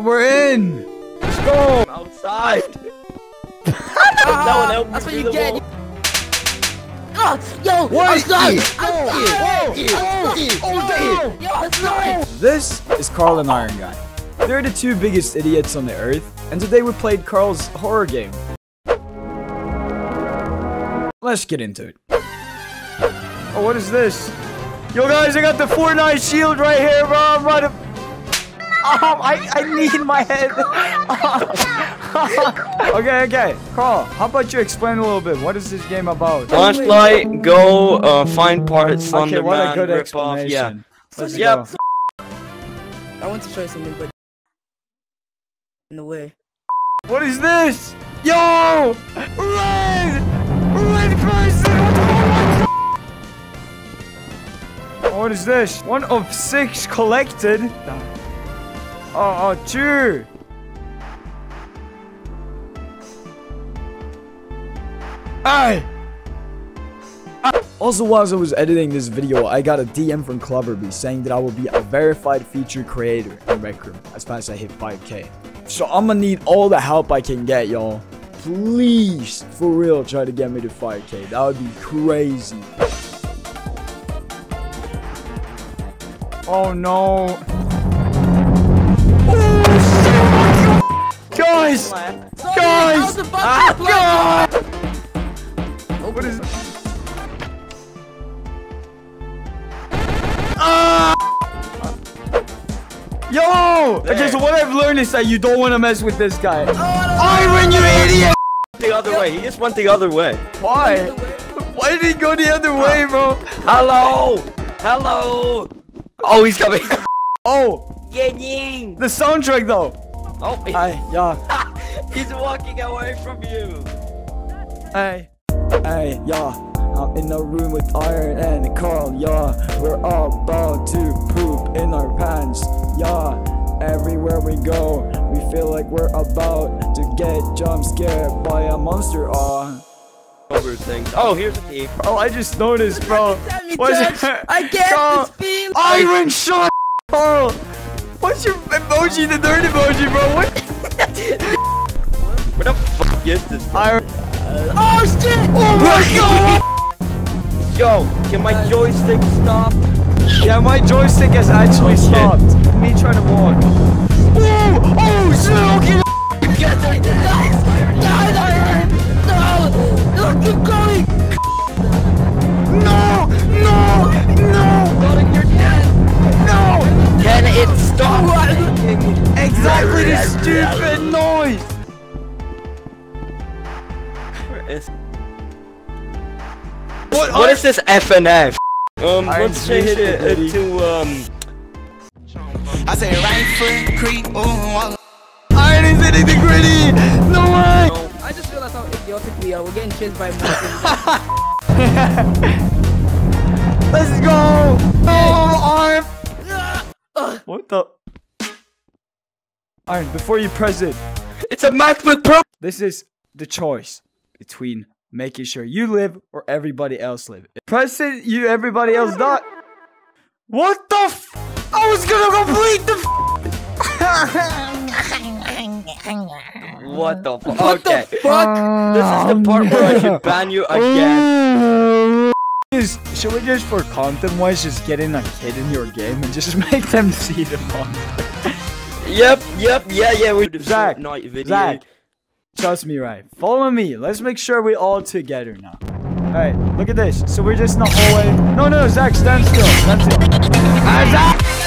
We're in. Let's go. I'm outside. Ah, no one helped me That's what through you the get. wall. Oh, yo, What? I'm sorry. This is Karl and Iron Guy. They're the two biggest idiots on the earth, and today we played Karl's horror game. Let's get into it. Oh, what is this? Yo, guys, I got the Fortnite shield right here, bro. I'm about to. Um, I, I need my head. okay, okay. Karl, how about you explain a little bit? What is this game about? Flashlight, go, uh, find parts, Okay, Slenderman, what a good rip off, yeah. Let's Yep. go. I want to show you something, but in the way. What is this? Yo! Red! Red person! What is this? One of six collected? Oh, oh, two! Aye! Also, whilst I was editing this video, I got a DM from Cleverby saying that I will be a verified feature creator in Rec Room as fast as I hit 5k. So I'm gonna need all the help I can get, y'all. Please, for real, try to get me to 5k. That would be crazy. Oh no. Shit. Guys! Sorry, Guys! I was about Ah, to apply. God! What is Ah! Yo! Okay, so what I've learned is that you don't want to mess with this guy. Iron, you idiot! The other way. He just went the other way. Why? Why did he go the other way, bro? Hello! Hello! Oh, he's coming. Oh, Yin Ying! the soundtrack though. Oh, he- Hey, yeah. He's walking away from you. Hey. Hey, yeah. I'm in a room with Iron and Karl, yeah. We're all about to poop in our pants, yeah. Everywhere we go, we feel like we're about to get jump scared by a monster, aw. Over things. Oh, here's a key. Oh, I just noticed, bro. Tell me, What's Judge, it? I get Karl, this feeling. Iron shot, Karl. What's your emoji, the third emoji, bro? What? Fuck is? Iron. Oh shit! Oh my god! Yo, can my joystick stop? Yeah, my joystick has actually Oh, stopped. Me trying to walk. Oh, oh, shit, Where is? What, What is this FNF? Um, Iron let's change Fist, it uh, to um. I say right foot creep, ooh, walk. Iron is hitting the gritty. No way. I just realized how idiotic we are. We're getting chased by monsters. Let's go. No, Iron. What the? Iron, before you press it, It's a MacBook Pro. this is the choice between making sure you live or everybody else live. Press it, you everybody else die. What the f? I was gonna complete the f- What the fuck? What okay. the fuck? This is the part where I should ban you again. Should we just, for content wise, just get in a kid in your game and just make them see the monster? Yep, yep, yeah, yeah. We Zach, night video. Zach, trust me, right? Follow me. Let's make sure we're all together now. Alright, look at this. So we're just in the hallway. No, no, Zach, stand still. Stand still. Ah, Zach!